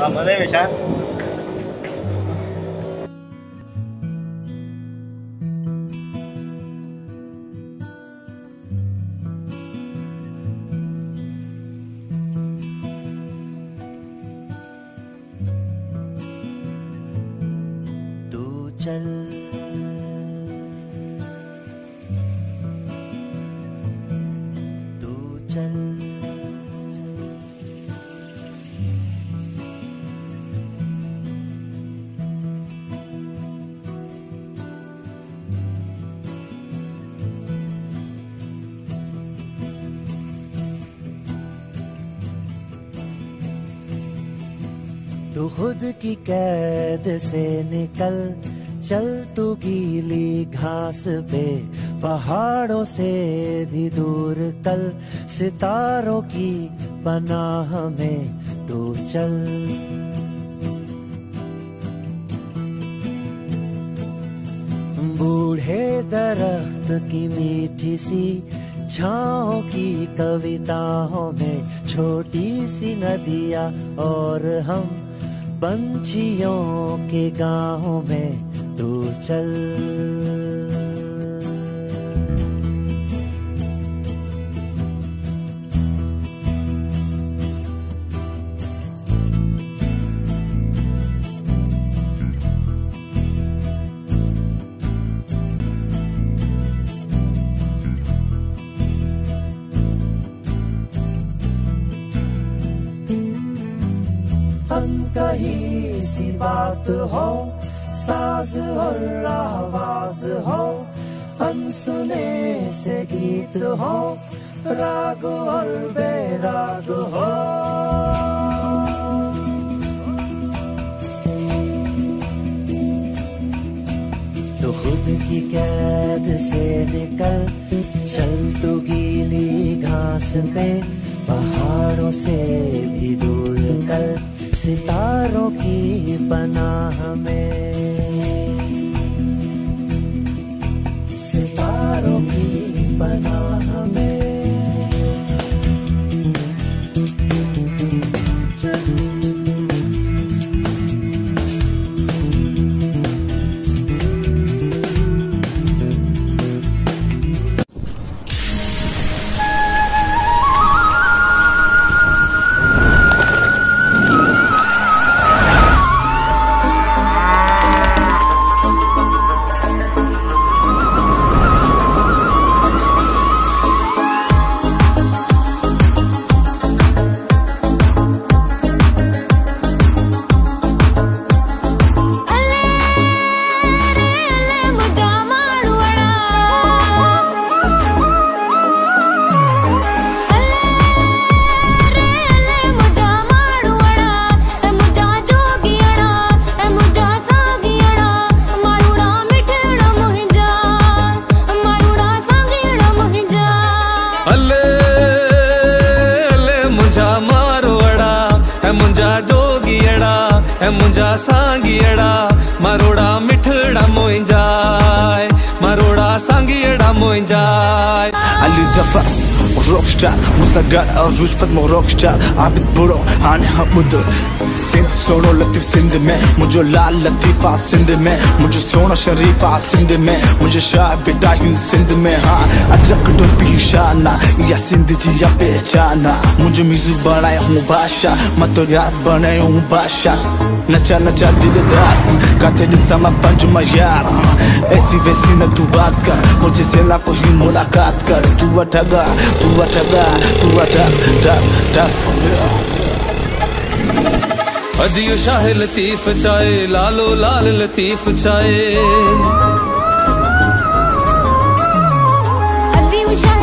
हाँ मज़े में शान तू चल तू चल तू खुद की कैद से निकल, चल तू गीली घास पे, पहाड़ों से भी दूर कल सितारों की पनाह में तू चल। बूढ़े दरख्त की मीठी सी छाओ की कविताओं में छोटी सी नदिया और हम पंछियों के गाँव में तू चल। हम कहीं सी बात हो। साज और आवाज़ हो अनसुने से गीत हो राग और बेराग हो तो खुद की कैद से निकल चल तू गीली घास में पहाड़ों से भी दूर कल सितारों की पनाह में। है मुंजा सांगियड़ा Maroda मिठड़ा मोइंजाय sangiera moinjai Ali Zafar Rockstar Musagar Ruj Fazmo Rockstar Abid Buro Hane Hamudur Sindh सोनो लतीफ सिंध में मुझे लाल लतीफा सिंध में मुझे सोना शरीफा सिंध में मुझे शाह बिटाहिम सिंध में हाँ अजक टोपी शाना या सिंध जी या पहचाना मुझे म्यूज़िक बनाए हूँ बादशाह मैं तो यार बनाए हूँ बादशाह नचा नचा दिलदार का तेरी समा पंच यार ऐसी वैसी न तू बात कर कर मुझे से लाखों ही मुलाकात कर। तू अठगा तू अठगा तू अठग ठग ठग अदियो शाह लतीफ चाहे लालो लाल लतीफ चाहे अदियो शाह